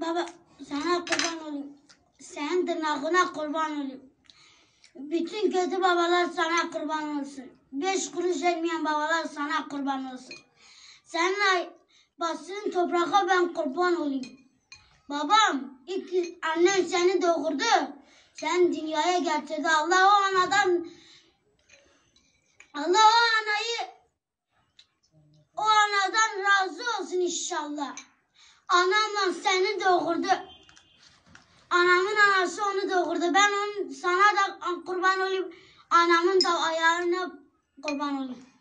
Baba sana kurban olayım. Senin tırnağına kurban olayım. Bütün kötü babalar sana kurban olsun. Beş kuruş vermeyen babalar sana kurban olsun. Senin bastığın toprağa ben kurban olayım. Babam, ilk annen seni doğurdu. Sen dünyaya getirdi. Allah o anadan Allah o anayı o anadan razı olsun inşallah. Anamla seni doğurdu. Anamın anası onu doğurdu. Ben onun sana da kurban olayım. Anamın da ayağına kurban olayım.